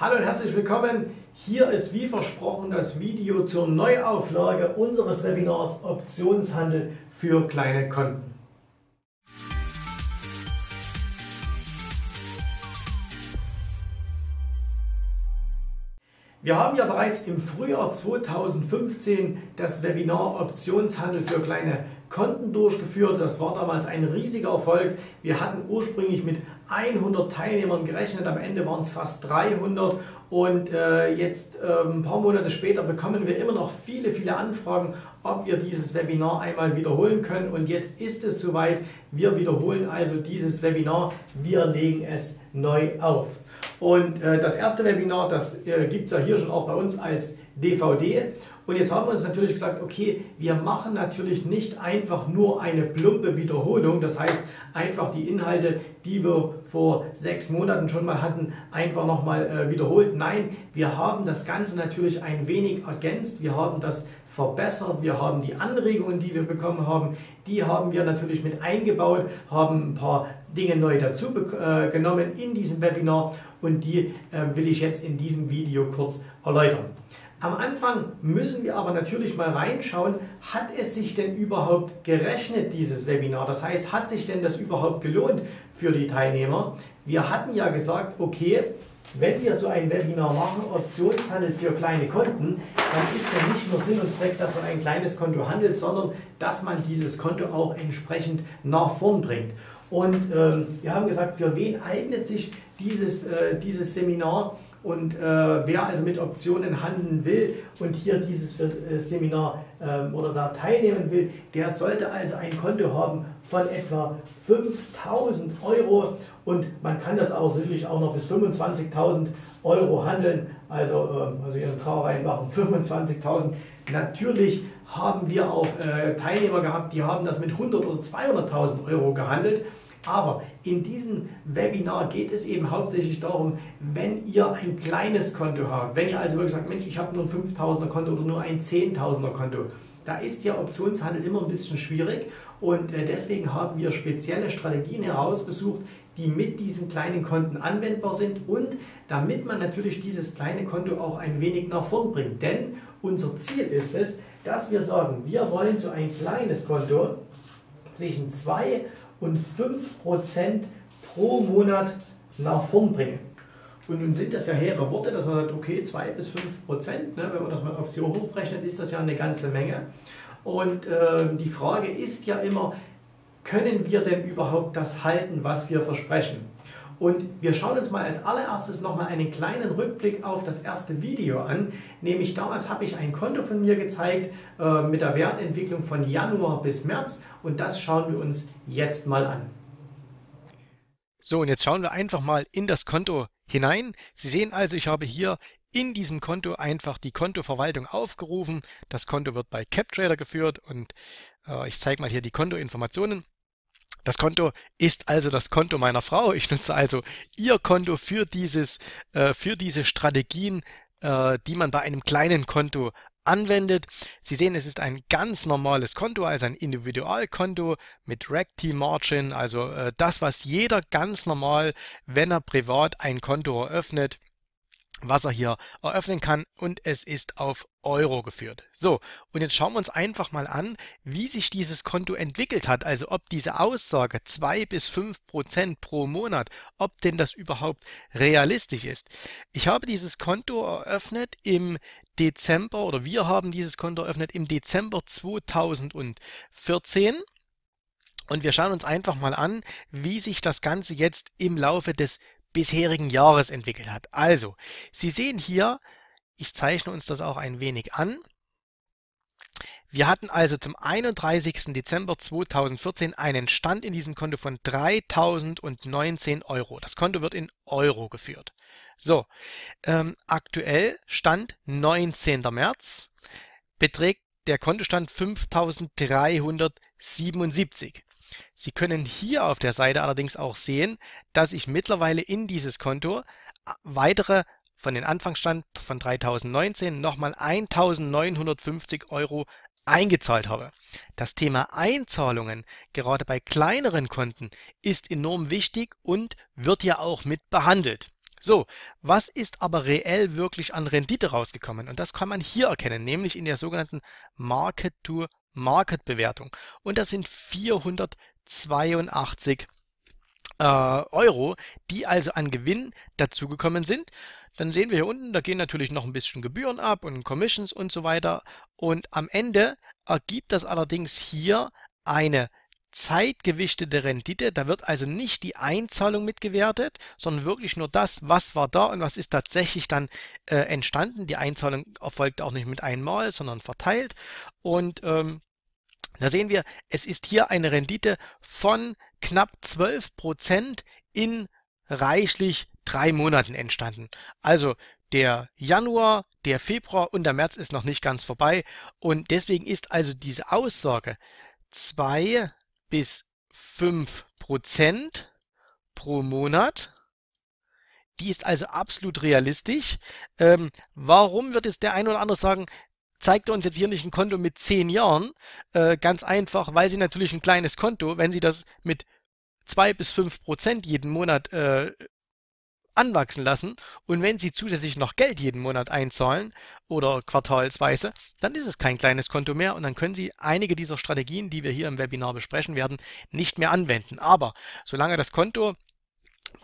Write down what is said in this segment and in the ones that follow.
Hallo und herzlich willkommen. Hier ist wie versprochen das Video zur Neuauflage unseres Webinars Optionshandel für kleine Konten. Wir haben ja bereits im Frühjahr 2015 das Webinar Optionshandel für kleine Konten durchgeführt. Das war damals ein riesiger Erfolg. Wir hatten ursprünglich mit 100 Teilnehmern gerechnet, am Ende waren es fast 300 und äh, jetzt äh, ein paar Monate später bekommen wir immer noch viele, viele Anfragen, ob wir dieses Webinar einmal wiederholen können und jetzt ist es soweit. Wir wiederholen also dieses Webinar. Wir legen es neu auf. Und äh, das erste Webinar, das äh, gibt es ja hier schon auch bei uns als DVD. Und jetzt haben wir uns natürlich gesagt, okay, wir machen natürlich nicht einfach nur eine plumpe Wiederholung. Das heißt, einfach die Inhalte, die wir vor sechs Monaten schon mal hatten, einfach nochmal äh, wiederholt. Nein, wir haben das Ganze natürlich ein wenig ergänzt. Wir haben das verbessert. Wir haben die Anregungen, die wir bekommen haben, die haben wir natürlich mit eingebaut, haben ein paar Dinge neu dazu äh, genommen in diesem Webinar und die äh, will ich jetzt in diesem Video kurz erläutern. Am Anfang müssen wir aber natürlich mal reinschauen, hat es sich denn überhaupt gerechnet, dieses Webinar? Das heißt, hat sich denn das überhaupt gelohnt für die Teilnehmer? Wir hatten ja gesagt, okay, wenn wir so ein Webinar machen, Optionshandel für kleine Konten, dann ist ja nicht nur Sinn und Zweck, dass man ein kleines Konto handelt, sondern dass man dieses Konto auch entsprechend nach vorn bringt. Und ähm, wir haben gesagt, für wen eignet sich dieses, äh, dieses Seminar und äh, wer also mit Optionen handeln will und hier dieses äh, Seminar äh, oder da teilnehmen will, der sollte also ein Konto haben von etwa 5000 Euro und man kann das auch sicherlich auch noch bis 25.000 Euro handeln, also, äh, also Ihren Car reinmachen, 25.000. Natürlich haben wir auch äh, Teilnehmer gehabt, die haben das mit 100 oder 200.000 Euro gehandelt. Aber in diesem Webinar geht es eben hauptsächlich darum, wenn ihr ein kleines Konto habt, wenn ihr also wirklich sagt, Mensch, ich habe nur ein 5000er Konto oder nur ein 10.000er Konto, da ist ja Optionshandel immer ein bisschen schwierig und äh, deswegen haben wir spezielle Strategien herausgesucht, die mit diesen kleinen Konten anwendbar sind und damit man natürlich dieses kleine Konto auch ein wenig nach vorn bringt. Denn unser Ziel ist es, dass wir sagen, wir wollen so ein kleines Konto zwischen 2 und 5 Prozent pro Monat nach vorn bringen. Und nun sind das ja hehre Worte, dass man sagt, okay, 2 bis 5 Prozent, ne, wenn man das mal aufs Jahr hochrechnet, ist das ja eine ganze Menge. Und äh, die Frage ist ja immer, können wir denn überhaupt das halten, was wir versprechen? Und wir schauen uns mal als allererstes nochmal einen kleinen Rückblick auf das erste Video an. Nämlich damals habe ich ein Konto von mir gezeigt äh, mit der Wertentwicklung von Januar bis März und das schauen wir uns jetzt mal an. So, und jetzt schauen wir einfach mal in das Konto hinein. Sie sehen also, ich habe hier in diesem Konto einfach die Kontoverwaltung aufgerufen. Das Konto wird bei CapTrader geführt und äh, ich zeige mal hier die Kontoinformationen. Das Konto ist also das Konto meiner Frau. Ich nutze also ihr Konto für dieses, äh, für diese Strategien, äh, die man bei einem kleinen Konto anwendet. Sie sehen, es ist ein ganz normales Konto, also ein Individualkonto mit Reg-T Margin, also äh, das, was jeder ganz normal, wenn er privat ein Konto eröffnet, was er hier eröffnen kann und es ist auf Euro geführt. So, und jetzt schauen wir uns einfach mal an, wie sich dieses Konto entwickelt hat, also ob diese Aussage 2 bis 5 Prozent pro Monat, ob denn das überhaupt realistisch ist. Ich habe dieses Konto eröffnet im Dezember oder wir haben dieses Konto eröffnet im Dezember 2014 und wir schauen uns einfach mal an, wie sich das Ganze jetzt im Laufe des bisherigen Jahres entwickelt hat. Also, Sie sehen hier, ich zeichne uns das auch ein wenig an. Wir hatten also zum 31. Dezember 2014 einen Stand in diesem Konto von 3019 Euro. Das Konto wird in Euro geführt. So, ähm, aktuell Stand 19. März beträgt der Kontostand 5377. Sie können hier auf der Seite allerdings auch sehen, dass ich mittlerweile in dieses Konto äh, weitere von den Anfangsstand von 3019 nochmal 1950 Euro eingezahlt habe. Das Thema Einzahlungen, gerade bei kleineren Konten, ist enorm wichtig und wird ja auch mit behandelt. So, was ist aber reell wirklich an Rendite rausgekommen? Und das kann man hier erkennen, nämlich in der sogenannten Market-to-Market-Bewertung. Und das sind 482 äh, Euro, die also an Gewinn dazugekommen sind. Dann sehen wir hier unten, da gehen natürlich noch ein bisschen Gebühren ab und Commissions und so weiter. Und am Ende ergibt das allerdings hier eine zeitgewichtete Rendite. Da wird also nicht die Einzahlung mitgewertet, sondern wirklich nur das, was war da und was ist tatsächlich dann äh, entstanden. Die Einzahlung erfolgt auch nicht mit einmal, sondern verteilt. Und ähm, da sehen wir, es ist hier eine Rendite von knapp 12 Prozent in reichlich drei Monaten entstanden. Also der Januar, der Februar und der März ist noch nicht ganz vorbei und deswegen ist also diese Aussage 2 bis 5 Prozent pro Monat. Die ist also absolut realistisch. Ähm, warum wird es der ein oder andere sagen, zeigt er uns jetzt hier nicht ein Konto mit 10 Jahren? Äh, ganz einfach, weil sie natürlich ein kleines Konto, wenn sie das mit 2 bis 5 Prozent jeden Monat äh, anwachsen lassen und wenn Sie zusätzlich noch Geld jeden Monat einzahlen oder quartalsweise, dann ist es kein kleines Konto mehr und dann können Sie einige dieser Strategien, die wir hier im Webinar besprechen werden, nicht mehr anwenden. Aber solange das Konto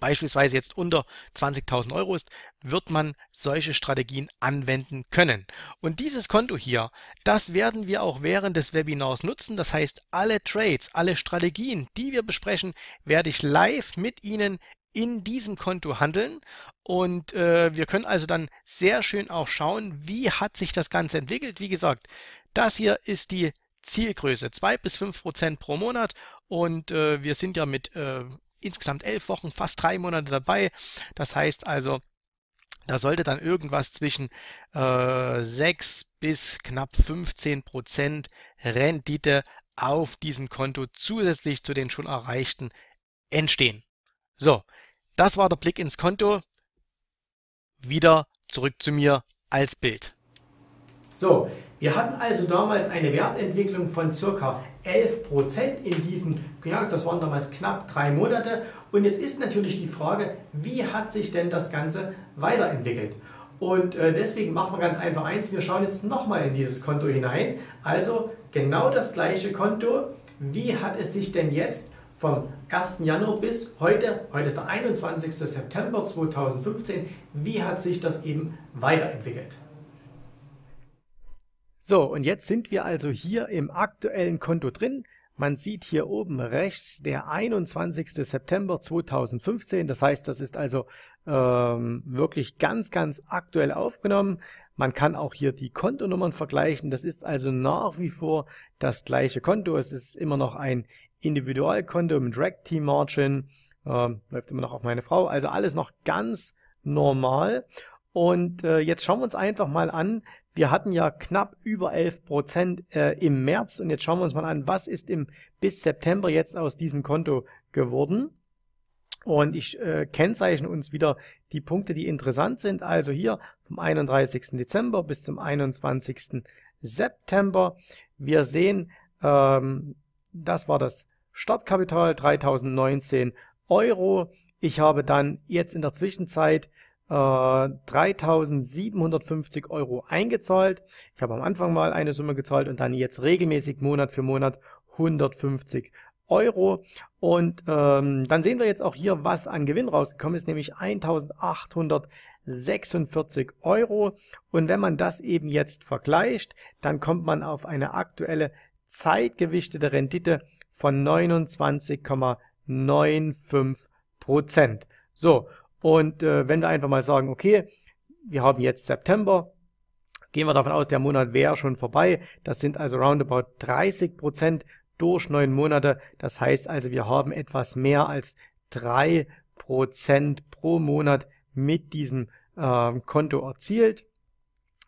beispielsweise jetzt unter 20.000 Euro ist, wird man solche Strategien anwenden können. Und dieses Konto hier, das werden wir auch während des Webinars nutzen. Das heißt, alle Trades, alle Strategien, die wir besprechen, werde ich live mit Ihnen in diesem Konto handeln und äh, wir können also dann sehr schön auch schauen, wie hat sich das Ganze entwickelt. Wie gesagt, das hier ist die Zielgröße, 2 bis 5 Prozent pro Monat und äh, wir sind ja mit äh, insgesamt elf Wochen, fast drei Monate dabei. Das heißt also, da sollte dann irgendwas zwischen äh, 6 bis knapp 15 Prozent Rendite auf diesem Konto zusätzlich zu den schon erreichten entstehen. So, das war der Blick ins Konto. Wieder zurück zu mir als Bild. So, wir hatten also damals eine Wertentwicklung von ca. 11% in diesen, ja, das waren damals knapp drei Monate. Und jetzt ist natürlich die Frage, wie hat sich denn das Ganze weiterentwickelt? Und äh, deswegen machen wir ganz einfach eins, wir schauen jetzt nochmal in dieses Konto hinein. Also genau das gleiche Konto. Wie hat es sich denn jetzt vom 1. Januar bis heute, heute ist der 21. September 2015, wie hat sich das eben weiterentwickelt? So, und jetzt sind wir also hier im aktuellen Konto drin. Man sieht hier oben rechts der 21. September 2015. Das heißt, das ist also ähm, wirklich ganz, ganz aktuell aufgenommen. Man kann auch hier die Kontonummern vergleichen. Das ist also nach wie vor das gleiche Konto. Es ist immer noch ein Individualkonto mit Rack Team Margin, äh, läuft immer noch auf meine Frau, also alles noch ganz normal. Und äh, jetzt schauen wir uns einfach mal an. Wir hatten ja knapp über 11 Prozent äh, im März und jetzt schauen wir uns mal an, was ist im bis September jetzt aus diesem Konto geworden. Und ich äh, kennzeichne uns wieder die Punkte, die interessant sind. Also hier vom 31. Dezember bis zum 21. September. Wir sehen, ähm, das war das Startkapital 3019 Euro. Ich habe dann jetzt in der Zwischenzeit äh, 3750 Euro eingezahlt. Ich habe am Anfang mal eine Summe gezahlt und dann jetzt regelmäßig Monat für Monat 150 Euro. Und ähm, dann sehen wir jetzt auch hier, was an Gewinn rausgekommen ist, nämlich 1846 Euro. Und wenn man das eben jetzt vergleicht, dann kommt man auf eine aktuelle zeitgewichtete Rendite von 29,95 Prozent. So, und äh, wenn wir einfach mal sagen, okay, wir haben jetzt September, gehen wir davon aus, der Monat wäre schon vorbei. Das sind also roundabout 30 Prozent durch neun Monate. Das heißt also, wir haben etwas mehr als drei Prozent pro Monat mit diesem äh, Konto erzielt.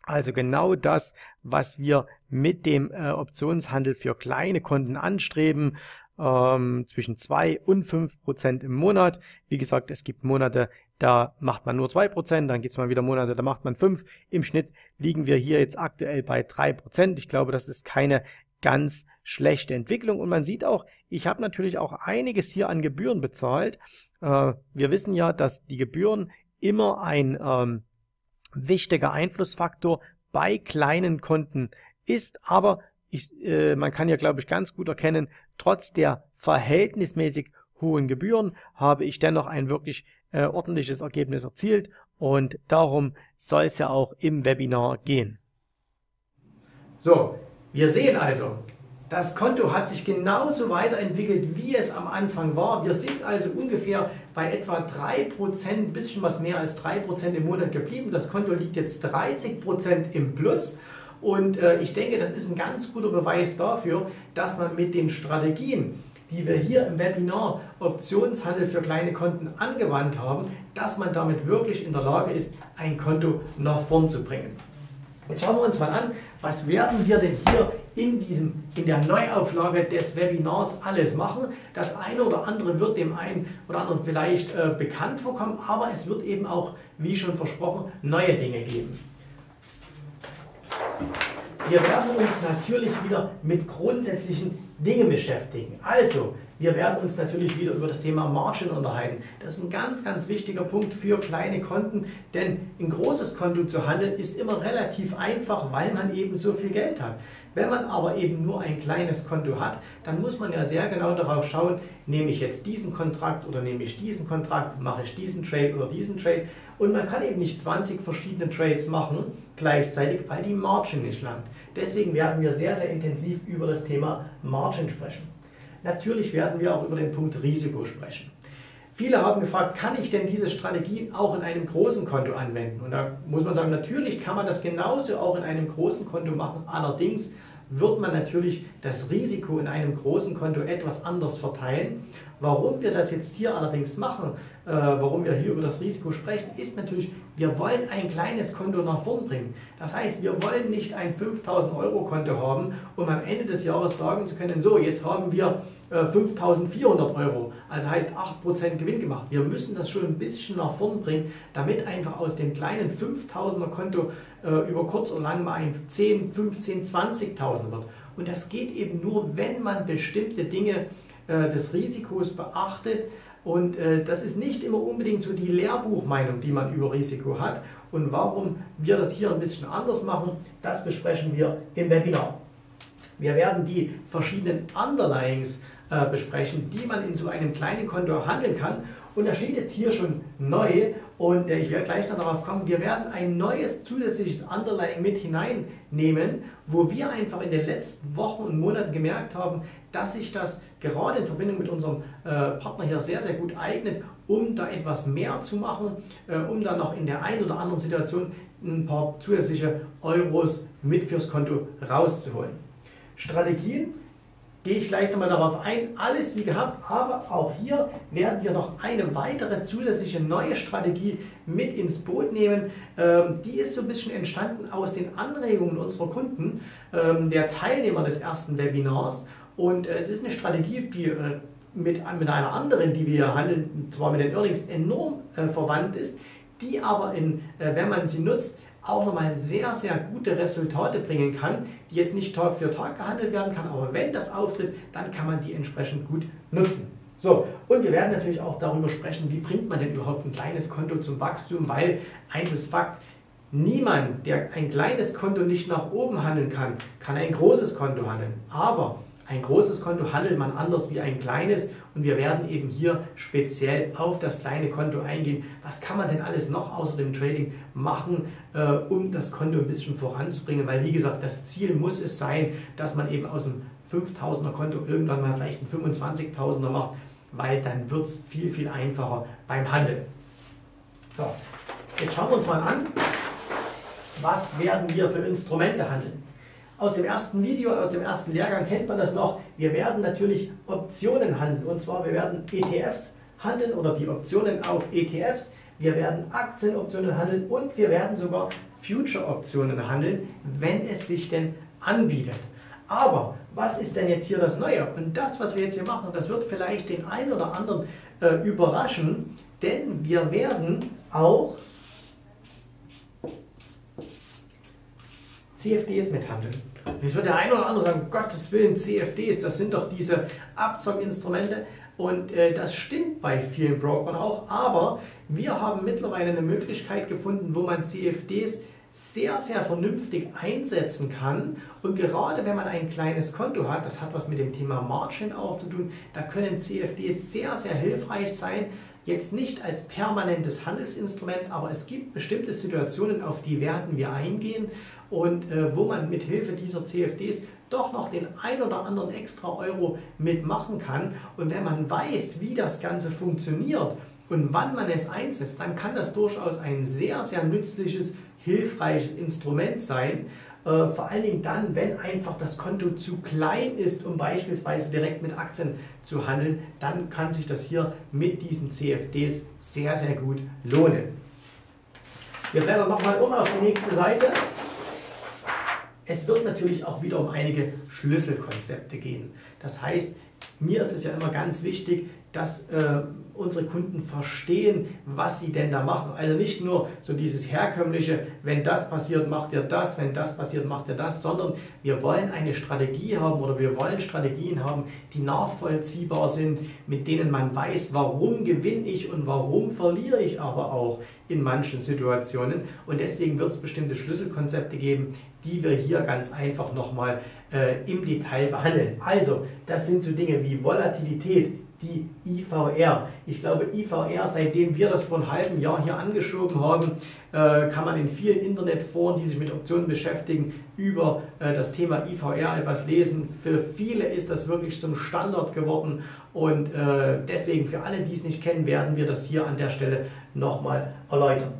Also genau das, was wir mit dem äh, Optionshandel für kleine Konten anstreben, ähm, zwischen zwei und fünf Prozent im Monat. Wie gesagt, es gibt Monate, da macht man nur zwei Prozent, dann gibt es mal wieder Monate, da macht man fünf. Im Schnitt liegen wir hier jetzt aktuell bei drei Prozent. Ich glaube, das ist keine ganz schlechte Entwicklung. Und man sieht auch, ich habe natürlich auch einiges hier an Gebühren bezahlt. Äh, wir wissen ja, dass die Gebühren immer ein ähm, wichtiger Einflussfaktor bei kleinen Konten ist, aber ich, äh, man kann ja, glaube ich, ganz gut erkennen, trotz der verhältnismäßig hohen Gebühren habe ich dennoch ein wirklich äh, ordentliches Ergebnis erzielt und darum soll es ja auch im Webinar gehen. So, wir sehen also, das Konto hat sich genauso weiterentwickelt, wie es am Anfang war. Wir sind also ungefähr bei etwa 3%, ein bisschen was mehr als 3% im Monat geblieben. Das Konto liegt jetzt 30% im Plus. Und äh, ich denke, das ist ein ganz guter Beweis dafür, dass man mit den Strategien, die wir hier im Webinar Optionshandel für kleine Konten angewandt haben, dass man damit wirklich in der Lage ist, ein Konto nach vorn zu bringen. Jetzt schauen wir uns mal an, was werden wir denn hier in, diesem, in der Neuauflage des Webinars alles machen. Das eine oder andere wird dem einen oder anderen vielleicht äh, bekannt vorkommen, aber es wird eben auch, wie schon versprochen, neue Dinge geben. Wir werden uns natürlich wieder mit grundsätzlichen Dingen beschäftigen. Also, wir werden uns natürlich wieder über das Thema Margin unterhalten. Das ist ein ganz, ganz wichtiger Punkt für kleine Konten, denn ein großes Konto zu handeln ist immer relativ einfach, weil man eben so viel Geld hat. Wenn man aber eben nur ein kleines Konto hat, dann muss man ja sehr genau darauf schauen, nehme ich jetzt diesen Kontrakt oder nehme ich diesen Kontrakt, mache ich diesen Trade oder diesen Trade. Und man kann eben nicht 20 verschiedene Trades machen gleichzeitig, weil die Margin nicht langt. Deswegen werden wir sehr, sehr intensiv über das Thema Margin sprechen. Natürlich werden wir auch über den Punkt Risiko sprechen. Viele haben gefragt, kann ich denn diese Strategien auch in einem großen Konto anwenden? Und da muss man sagen, natürlich kann man das genauso auch in einem großen Konto machen. Allerdings wird man natürlich das Risiko in einem großen Konto etwas anders verteilen. Warum wir das jetzt hier allerdings machen, äh, warum wir hier über das Risiko sprechen, ist natürlich, wir wollen ein kleines Konto nach vorn bringen. Das heißt, wir wollen nicht ein 5000 Euro Konto haben, um am Ende des Jahres sagen zu können, so, jetzt haben wir 5400 äh, Euro, also heißt 8% Gewinn gemacht. Wir müssen das schon ein bisschen nach vorn bringen, damit einfach aus dem kleinen 5000er Konto äh, über kurz oder lang mal ein 10, 15, 20.000 wird. Und das geht eben nur, wenn man bestimmte Dinge äh, des Risikos beachtet. Und das ist nicht immer unbedingt so die Lehrbuchmeinung, die man über Risiko hat. Und warum wir das hier ein bisschen anders machen, das besprechen wir im Webinar. Wir werden die verschiedenen Underlyings äh, besprechen, die man in so einem kleinen Konto handeln kann. Und da steht jetzt hier schon neu und äh, ich werde gleich darauf kommen. Wir werden ein neues zusätzliches Underlying mit hineinnehmen, wo wir einfach in den letzten Wochen und Monaten gemerkt haben, dass sich das gerade in Verbindung mit unserem äh, Partner hier sehr, sehr gut eignet, um da etwas mehr zu machen, um dann noch in der einen oder anderen Situation ein paar zusätzliche Euros mit fürs Konto rauszuholen. Strategien gehe ich gleich nochmal darauf ein. Alles wie gehabt, aber auch hier werden wir noch eine weitere zusätzliche neue Strategie mit ins Boot nehmen. Ähm, die ist so ein bisschen entstanden aus den Anregungen unserer Kunden, ähm, der Teilnehmer des ersten Webinars. Und äh, es ist eine Strategie, die äh, mit, mit einer anderen, die wir handeln, zwar mit den Earnings enorm äh, verwandt ist, die aber, in, äh, wenn man sie nutzt, auch nochmal sehr, sehr gute Resultate bringen kann, die jetzt nicht Tag für Tag gehandelt werden kann, aber wenn das auftritt, dann kann man die entsprechend gut nutzen. So, und wir werden natürlich auch darüber sprechen, wie bringt man denn überhaupt ein kleines Konto zum Wachstum, weil eins ist Fakt, niemand, der ein kleines Konto nicht nach oben handeln kann, kann ein großes Konto handeln. Aber ein großes Konto handelt man anders wie ein kleines und wir werden eben hier speziell auf das kleine Konto eingehen. Was kann man denn alles noch außer dem Trading machen, äh, um das Konto ein bisschen voranzubringen? Weil wie gesagt, das Ziel muss es sein, dass man eben aus dem 5000er Konto irgendwann mal vielleicht ein 25.000er macht, weil dann wird es viel, viel einfacher beim Handeln. So, jetzt schauen wir uns mal an, was werden wir für Instrumente handeln. Aus dem ersten Video, aus dem ersten Lehrgang kennt man das noch. Wir werden natürlich Optionen handeln. Und zwar, wir werden ETFs handeln oder die Optionen auf ETFs. Wir werden Aktienoptionen handeln und wir werden sogar Future-Optionen handeln, wenn es sich denn anbietet. Aber was ist denn jetzt hier das Neue? Und das, was wir jetzt hier machen, das wird vielleicht den einen oder anderen äh, überraschen, denn wir werden auch CFDs mithandeln. Jetzt wird der eine oder andere sagen, Gottes Willen, CFDs, das sind doch diese Abzockinstrumente. Und äh, das stimmt bei vielen Brokern auch, aber wir haben mittlerweile eine Möglichkeit gefunden, wo man CFDs sehr, sehr vernünftig einsetzen kann. Und gerade wenn man ein kleines Konto hat, das hat was mit dem Thema Margin auch zu tun, da können CFDs sehr, sehr hilfreich sein. Jetzt nicht als permanentes Handelsinstrument, aber es gibt bestimmte Situationen, auf die werden wir eingehen und äh, wo man mit Hilfe dieser CFDs doch noch den ein oder anderen extra Euro mitmachen kann. Und wenn man weiß, wie das Ganze funktioniert und wann man es einsetzt, dann kann das durchaus ein sehr, sehr nützliches, hilfreiches Instrument sein. Äh, vor allen Dingen dann, wenn einfach das Konto zu klein ist, um beispielsweise direkt mit Aktien zu handeln, dann kann sich das hier mit diesen CFDs sehr, sehr gut lohnen. Wir blättern nochmal um auf die nächste Seite. Es wird natürlich auch wieder um einige Schlüsselkonzepte gehen. Das heißt, mir ist es ja immer ganz wichtig, dass äh, unsere Kunden verstehen, was sie denn da machen. Also nicht nur so dieses herkömmliche, wenn das passiert, macht ihr das, wenn das passiert, macht ihr das, sondern wir wollen eine Strategie haben oder wir wollen Strategien haben, die nachvollziehbar sind, mit denen man weiß, warum gewinne ich und warum verliere ich aber auch in manchen Situationen. Und deswegen wird es bestimmte Schlüsselkonzepte geben, die wir hier ganz einfach nochmal äh, im Detail behandeln. Also, das sind so Dinge wie Volatilität, die IVR. Ich glaube, IVR, seitdem wir das vor einem halben Jahr hier angeschoben haben, äh, kann man in vielen Internetforen, die sich mit Optionen beschäftigen, über äh, das Thema IVR etwas lesen. Für viele ist das wirklich zum Standard geworden und äh, deswegen für alle, die es nicht kennen, werden wir das hier an der Stelle nochmal erläutern.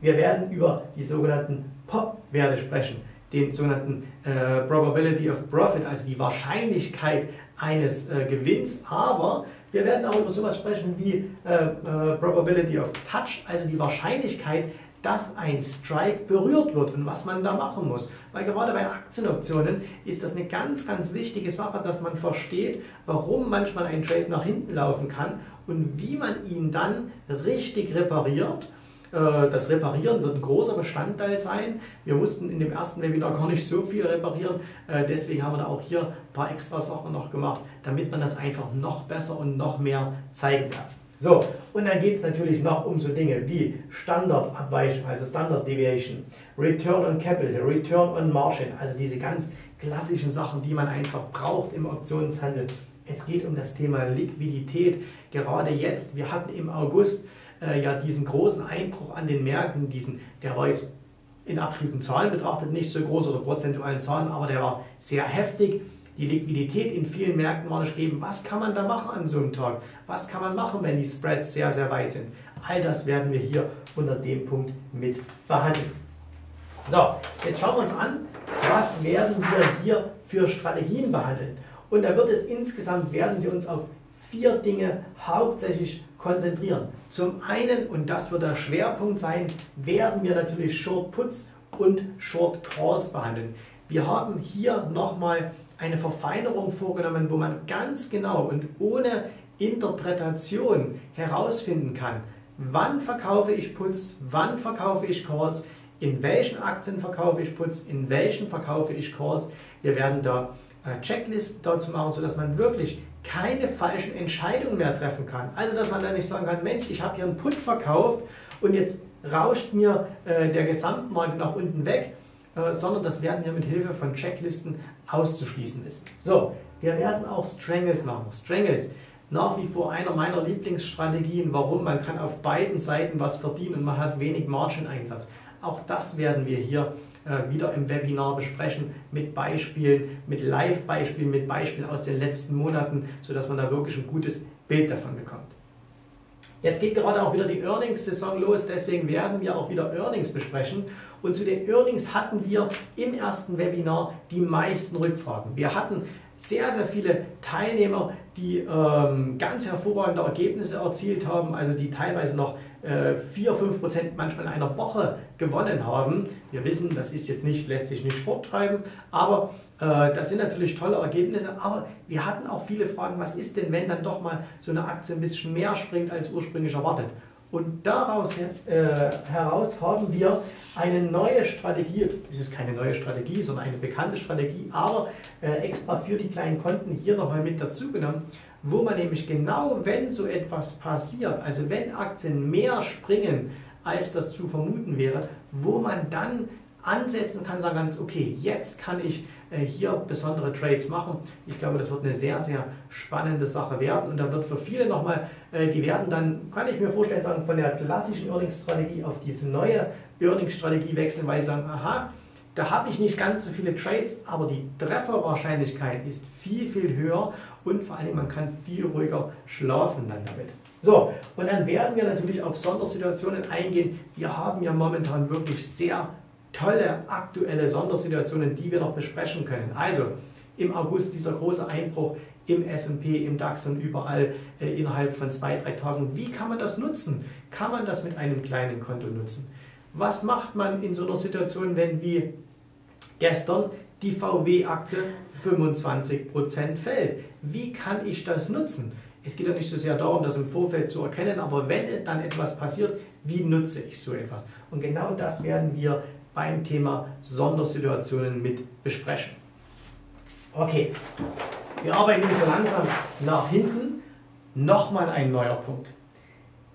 Wir werden über die sogenannten POP-Werte sprechen den sogenannten äh, Probability of Profit, also die Wahrscheinlichkeit eines äh, Gewinns, aber wir werden auch über sowas sprechen wie äh, äh, Probability of Touch, also die Wahrscheinlichkeit, dass ein Strike berührt wird und was man da machen muss. Weil gerade bei Aktienoptionen ist das eine ganz, ganz wichtige Sache, dass man versteht, warum manchmal ein Trade nach hinten laufen kann und wie man ihn dann richtig repariert das Reparieren wird ein großer Bestandteil sein. Wir mussten in dem ersten Webinar gar nicht so viel reparieren. Äh, deswegen haben wir da auch hier ein paar extra Sachen noch gemacht, damit man das einfach noch besser und noch mehr zeigen kann. So, und dann geht es natürlich noch um so Dinge wie Standardabweichung, also Standard Deviation, Return on Capital, Return on Margin, also diese ganz klassischen Sachen, die man einfach braucht im Optionshandel. Es geht um das Thema Liquidität. Gerade jetzt, wir hatten im August äh, ja diesen großen Einbruch an den Märkten, diesen, der war jetzt in absoluten Zahlen betrachtet nicht so groß oder prozentualen Zahlen, aber der war sehr heftig. Die Liquidität in vielen Märkten war nicht gegeben. Was kann man da machen an so einem Tag? Was kann man machen, wenn die Spreads sehr, sehr weit sind? All das werden wir hier unter dem Punkt mit behandeln. So, jetzt schauen wir uns an, was werden wir hier für Strategien behandeln. Und da wird es insgesamt, werden wir uns auf vier Dinge hauptsächlich konzentrieren. Zum einen, und das wird der Schwerpunkt sein, werden wir natürlich Short Puts und Short Calls behandeln. Wir haben hier nochmal eine Verfeinerung vorgenommen, wo man ganz genau und ohne Interpretation herausfinden kann, wann verkaufe ich Puts, wann verkaufe ich Calls, in welchen Aktien verkaufe ich Puts, in welchen verkaufe ich Calls. Wir werden da äh, Checklisten dazu machen, sodass man wirklich keine falschen Entscheidungen mehr treffen kann. Also dass man dann nicht sagen kann, Mensch, ich habe hier einen Put verkauft und jetzt rauscht mir äh, der Gesamtmarkt nach unten weg, äh, sondern das werden wir mit Hilfe von Checklisten auszuschließen wissen. So, wir werden auch Strangles machen. Strangles, nach wie vor einer meiner Lieblingsstrategien, warum man kann auf beiden Seiten was verdienen und man hat wenig Margin-Einsatz. Auch das werden wir hier wieder im Webinar besprechen mit Beispielen, mit Live-Beispielen, mit Beispielen aus den letzten Monaten, sodass man da wirklich ein gutes Bild davon bekommt. Jetzt geht gerade auch wieder die Earnings-Saison los, deswegen werden wir auch wieder Earnings besprechen. Und zu den Earnings hatten wir im ersten Webinar die meisten Rückfragen. Wir hatten sehr, sehr viele Teilnehmer, die ähm, ganz hervorragende Ergebnisse erzielt haben, also die teilweise noch äh, 4, 5 Prozent manchmal in einer Woche gewonnen haben. Wir wissen, das ist jetzt nicht, lässt sich nicht forttreiben, aber äh, das sind natürlich tolle Ergebnisse. Aber wir hatten auch viele Fragen, was ist denn, wenn dann doch mal so eine Aktie ein bisschen mehr springt als ursprünglich erwartet? Und daraus äh, heraus haben wir eine neue Strategie, es ist keine neue Strategie, sondern eine bekannte Strategie, aber äh, extra für die kleinen Konten hier nochmal mit dazu genommen, wo man nämlich genau, wenn so etwas passiert, also wenn Aktien mehr springen, als das zu vermuten wäre, wo man dann ansetzen kann, sagen kann, okay, jetzt kann ich äh, hier besondere Trades machen. Ich glaube, das wird eine sehr, sehr spannende Sache werden und da wird für viele nochmal, äh, die werden dann, kann ich mir vorstellen, sagen, von der klassischen Earnings-Strategie auf diese neue Earnings-Strategie wechseln, weil sie sagen, aha, da habe ich nicht ganz so viele Trades, aber die Trefferwahrscheinlichkeit ist viel, viel höher und vor allem man kann viel ruhiger schlafen dann damit. So, und dann werden wir natürlich auf Sondersituationen eingehen. Wir haben ja momentan wirklich sehr tolle aktuelle Sondersituationen, die wir noch besprechen können. Also im August dieser große Einbruch im S&P, im DAX und überall äh, innerhalb von zwei, drei Tagen. Wie kann man das nutzen? Kann man das mit einem kleinen Konto nutzen? Was macht man in so einer Situation, wenn wie gestern die VW-Aktie 25% fällt? Wie kann ich das nutzen? Es geht ja nicht so sehr darum, das im Vorfeld zu erkennen, aber wenn dann etwas passiert, wie nutze ich so etwas? Und genau das werden wir beim Thema Sondersituationen mit besprechen. Okay, wir arbeiten so langsam nach hinten. Nochmal ein neuer Punkt.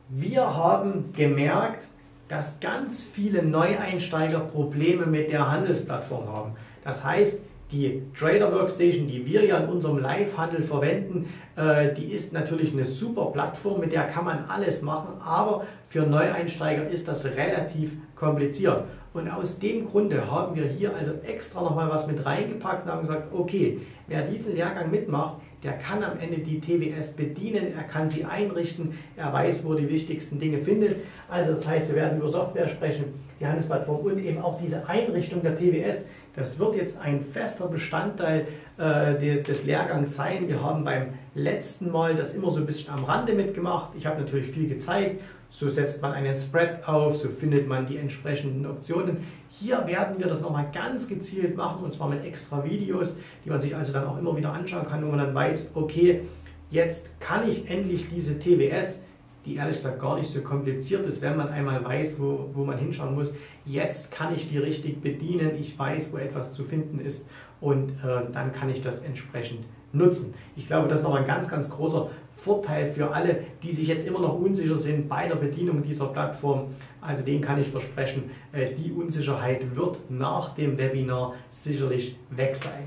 Wir haben gemerkt, dass ganz viele Neueinsteiger Probleme mit der Handelsplattform haben. Das heißt, die Trader Workstation, die wir ja in unserem Live-Handel verwenden, äh, die ist natürlich eine super Plattform, mit der kann man alles machen, aber für Neueinsteiger ist das relativ kompliziert. Und aus dem Grunde haben wir hier also extra nochmal was mit reingepackt und haben gesagt, okay, wer diesen Lehrgang mitmacht, der kann am Ende die TWS bedienen, er kann sie einrichten, er weiß, wo die wichtigsten Dinge findet. Also das heißt, wir werden über Software sprechen, die Handelsplattform und eben auch diese Einrichtung der TWS. Das wird jetzt ein fester Bestandteil äh, des Lehrgangs sein. Wir haben beim letzten Mal das immer so ein bisschen am Rande mitgemacht. Ich habe natürlich viel gezeigt so setzt man einen Spread auf, so findet man die entsprechenden Optionen. Hier werden wir das nochmal ganz gezielt machen und zwar mit extra Videos, die man sich also dann auch immer wieder anschauen kann, wo man dann weiß, okay, jetzt kann ich endlich diese TWS, die ehrlich gesagt gar nicht so kompliziert ist, wenn man einmal weiß, wo, wo man hinschauen muss. Jetzt kann ich die richtig bedienen, ich weiß, wo etwas zu finden ist und äh, dann kann ich das entsprechend nutzen. Ich glaube, das ist noch ein ganz, ganz großer Vorteil für alle, die sich jetzt immer noch unsicher sind bei der Bedienung dieser Plattform. Also den kann ich versprechen, äh, die Unsicherheit wird nach dem Webinar sicherlich weg sein.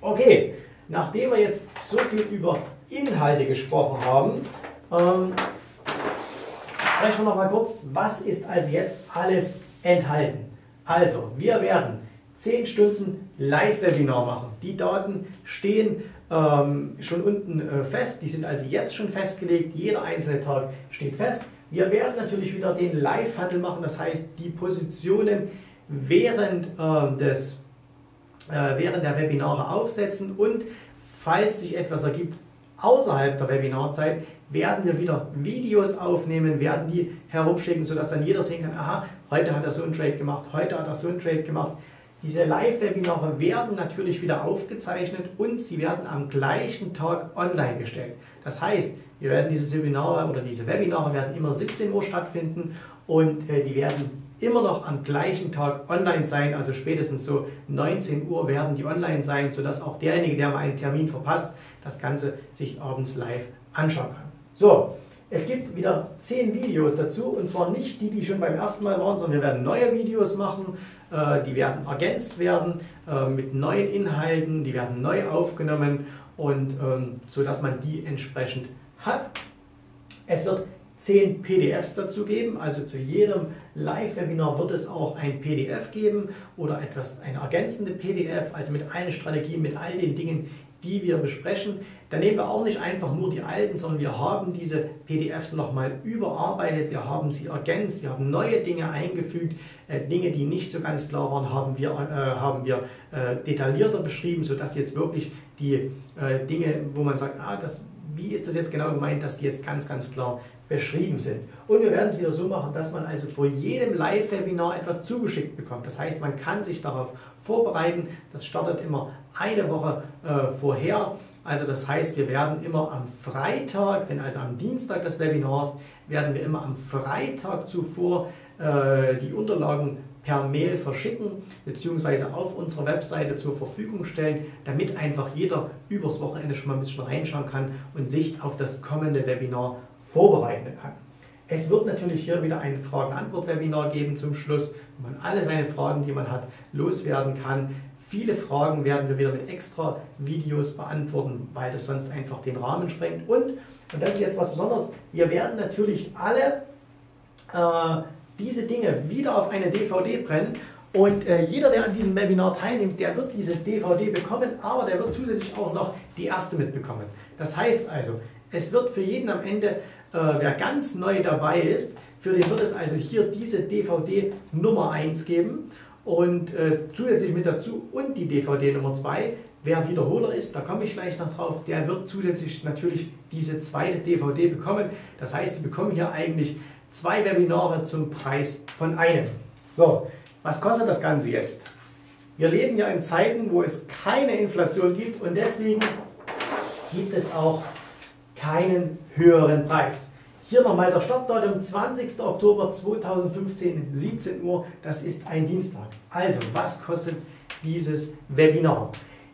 Okay, nachdem wir jetzt so viel über Inhalte gesprochen haben, ähm, sprechen wir noch mal kurz, was ist also jetzt alles enthalten. Also, wir werden 10 Stunden Live-Webinar machen. Die Daten stehen ähm, schon unten äh, fest, die sind also jetzt schon festgelegt, jeder einzelne Tag steht fest. Wir werden natürlich wieder den Live-Handel machen, das heißt die Positionen während, äh, des, äh, während der Webinare aufsetzen und falls sich etwas ergibt außerhalb der Webinarzeit, werden wir wieder Videos aufnehmen, werden die herumschicken, sodass dann jeder sehen kann, aha, heute hat er so einen Trade gemacht, heute hat er so einen Trade gemacht. Diese Live-Webinare werden natürlich wieder aufgezeichnet und sie werden am gleichen Tag online gestellt. Das heißt, wir werden diese Seminare oder diese Webinare werden immer 17 Uhr stattfinden und äh, die werden immer noch am gleichen Tag online sein, also spätestens so 19 Uhr werden die online sein, sodass auch derjenige, der mal einen Termin verpasst, das Ganze sich abends live anschauen kann. So, es gibt wieder 10 Videos dazu und zwar nicht die, die schon beim ersten Mal waren, sondern wir werden neue Videos machen äh, die werden ergänzt werden äh, mit neuen Inhalten, die werden neu aufgenommen und ähm, so dass man die entsprechend hat. Es wird zehn PDFs dazu geben, also zu jedem Live-Webinar wird es auch ein PDF geben oder etwas, eine ergänzende PDF, also mit allen Strategien, mit all den Dingen, die wir besprechen. Da nehmen wir auch nicht einfach nur die alten, sondern wir haben diese PDFs nochmal überarbeitet, wir haben sie ergänzt, wir haben neue Dinge eingefügt, äh, Dinge, die nicht so ganz klar waren, haben wir, äh, haben wir äh, detaillierter beschrieben, sodass jetzt wirklich die äh, Dinge, wo man sagt, ah, das, wie ist das jetzt genau gemeint, dass die jetzt ganz, ganz klar beschrieben sind. Und wir werden es wieder so machen, dass man also vor jedem Live-Webinar etwas zugeschickt bekommt. Das heißt, man kann sich darauf vorbereiten. Das startet immer eine Woche äh, vorher Also das heißt, wir werden immer am Freitag, wenn also am Dienstag das Webinar ist, werden wir immer am Freitag zuvor äh, die Unterlagen per Mail verschicken bzw. auf unserer Webseite zur Verfügung stellen, damit einfach jeder übers Wochenende schon mal ein bisschen reinschauen kann und sich auf das kommende Webinar vorbereiten kann. Es wird natürlich hier wieder ein Fragen-Antwort-Webinar geben zum Schluss, wo man alle seine Fragen, die man hat, loswerden kann. Viele Fragen werden wir wieder mit extra Videos beantworten, weil das sonst einfach den Rahmen sprengt. Und, und das ist jetzt was Besonderes, wir werden natürlich alle äh, diese Dinge wieder auf eine DVD brennen und äh, jeder, der an diesem Webinar teilnimmt, der wird diese DVD bekommen, aber der wird zusätzlich auch noch die erste mitbekommen. Das heißt also, es wird für jeden am Ende, wer ganz neu dabei ist, für den wird es also hier diese DVD Nummer 1 geben und äh, zusätzlich mit dazu und die DVD Nummer 2. Wer Wiederholer ist, da komme ich gleich noch drauf, der wird zusätzlich natürlich diese zweite DVD bekommen. Das heißt, Sie bekommen hier eigentlich zwei Webinare zum Preis von einem. So, was kostet das Ganze jetzt? Wir leben ja in Zeiten, wo es keine Inflation gibt und deswegen gibt es auch keinen höheren Preis. Hier nochmal der Startdatum 20. Oktober 2015, 17 Uhr, das ist ein Dienstag. Also, was kostet dieses Webinar?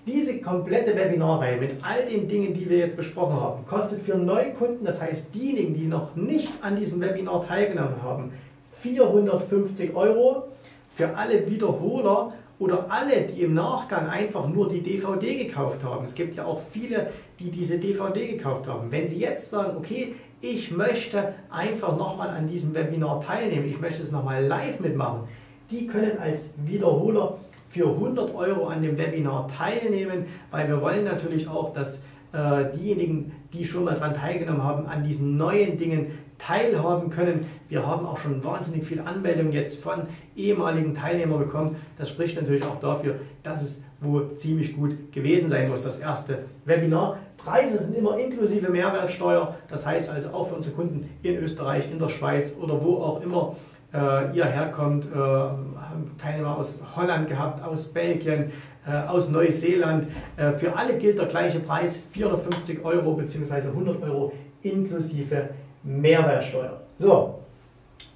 Diese komplette Webinarreihe mit all den Dingen, die wir jetzt besprochen haben, kostet für Neukunden, das heißt diejenigen, die noch nicht an diesem Webinar teilgenommen haben, 450 Euro. Für alle Wiederholer oder alle, die im Nachgang einfach nur die DVD gekauft haben. Es gibt ja auch viele, die diese DVD gekauft haben. Wenn Sie jetzt sagen, okay, ich möchte einfach nochmal an diesem Webinar teilnehmen, ich möchte es nochmal live mitmachen, die können als Wiederholer für 100 Euro an dem Webinar teilnehmen, weil wir wollen natürlich auch, dass äh, diejenigen, die schon mal daran teilgenommen haben, an diesen neuen Dingen teilhaben können. Wir haben auch schon wahnsinnig viele Anmeldungen jetzt von ehemaligen Teilnehmern bekommen. Das spricht natürlich auch dafür, dass es wohl ziemlich gut gewesen sein muss, das erste Webinar. Preise sind immer inklusive Mehrwertsteuer. Das heißt also auch für unsere Kunden in Österreich, in der Schweiz oder wo auch immer äh, ihr herkommt, äh, Teilnehmer aus Holland gehabt, aus Belgien, aus Neuseeland. Äh, für alle gilt der gleiche Preis, 450 Euro bzw. 100 Euro inklusive Mehrwertsteuer. So,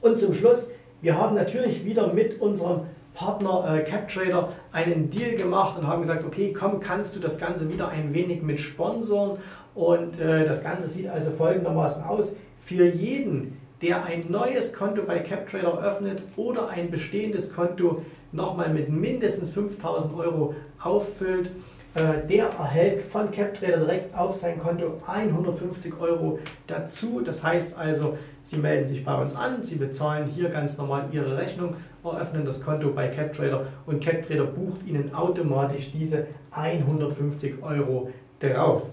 und zum Schluss, wir haben natürlich wieder mit unserem Partner äh, CapTrader einen Deal gemacht und haben gesagt, okay, komm, kannst du das Ganze wieder ein wenig mit sponsoren und äh, das Ganze sieht also folgendermaßen aus. Für jeden, der ein neues Konto bei CapTrader öffnet oder ein bestehendes Konto nochmal mit mindestens 5000 Euro auffüllt, äh, der erhält von CapTrader direkt auf sein Konto 150 Euro dazu. Das heißt also, Sie melden sich bei uns an, Sie bezahlen hier ganz normal Ihre Rechnung, eröffnen das Konto bei CapTrader und CapTrader bucht Ihnen automatisch diese 150 Euro drauf.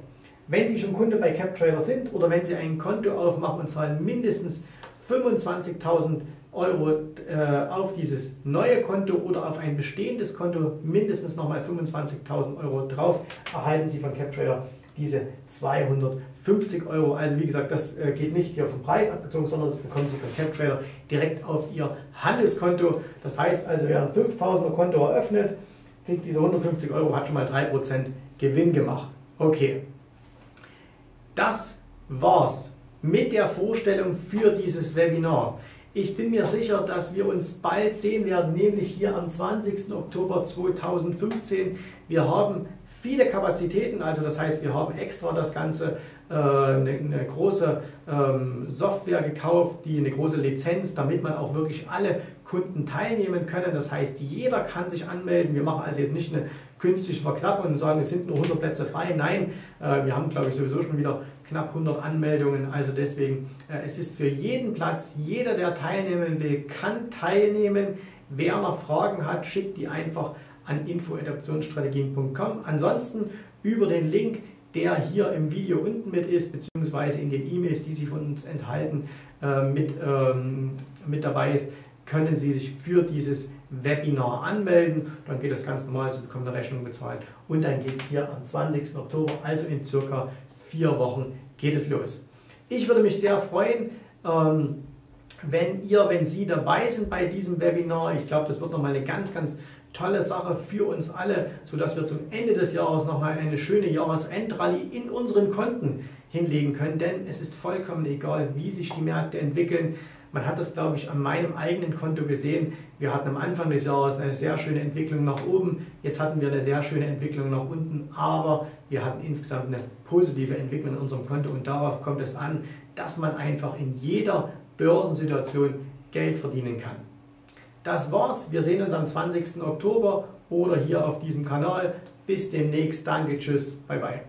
Wenn Sie schon Kunde bei CapTrader sind oder wenn Sie ein Konto aufmachen und zahlen mindestens 25.000 Euro äh, auf dieses neue Konto oder auf ein bestehendes Konto mindestens nochmal 25.000 Euro drauf, erhalten Sie von CapTrader diese 250 Euro. Also wie gesagt, das äh, geht nicht hier vom Preis abgezogen, sondern das bekommen Sie von CapTrader direkt auf Ihr Handelskonto. Das heißt also, wer ein 5000er Konto eröffnet, kriegt diese 150 Euro, hat schon mal 3% Gewinn gemacht. Okay, das war's mit der Vorstellung für dieses Webinar. Ich bin mir sicher, dass wir uns bald sehen werden, nämlich hier am 20. Oktober 2015. Wir haben viele Kapazitäten, also das heißt, wir haben extra das Ganze äh, eine, eine, große ähm, Software gekauft, die eine große Lizenz, damit man auch wirklich alle Kunden teilnehmen können. Das heißt, jeder kann sich anmelden. Wir machen also jetzt nicht eine künstliche Verknappung und sagen, es sind nur 100 Plätze frei. Nein, äh, wir haben, glaube ich, sowieso schon wieder knapp 100 Anmeldungen. Also deswegen, äh, es ist für jeden Platz, jeder, der teilnehmen will, kann teilnehmen. Wer noch Fragen hat, schickt die einfach an info.adoptionsstrategien.com. Ansonsten über den Link, der hier im Video unten mit ist, beziehungsweise in den E-Mails, die Sie von uns enthalten, äh, mit, ähm, mit dabei ist, können Sie sich für dieses Webinar anmelden. Dann geht das ganz normal, Sie bekommen eine Rechnung bezahlt und dann geht es hier am 20. Oktober, also in circa vier Wochen, geht es los. Ich würde mich sehr freuen, ähm, wenn ihr, wenn Sie dabei sind bei diesem Webinar. Ich glaube, das wird nochmal eine ganz, ganz tolle Sache für uns alle, sodass wir zum Ende des Jahres nochmal eine schöne Jahresendrallye in unseren Konten hinlegen können. Denn es ist vollkommen egal, wie sich die Märkte entwickeln. Man hat das, glaube ich, an meinem eigenen Konto gesehen. Wir hatten am Anfang des Jahres eine sehr schöne Entwicklung nach oben. Jetzt hatten wir eine sehr schöne Entwicklung nach unten. Aber wir hatten insgesamt eine positive Entwicklung in unserem Konto. Und darauf kommt es an, dass man einfach in jeder Börsensituation Geld verdienen kann. Das war's. Wir sehen uns am 20. Oktober oder hier auf diesem Kanal. Bis demnächst. Danke, tschüss, bye bye.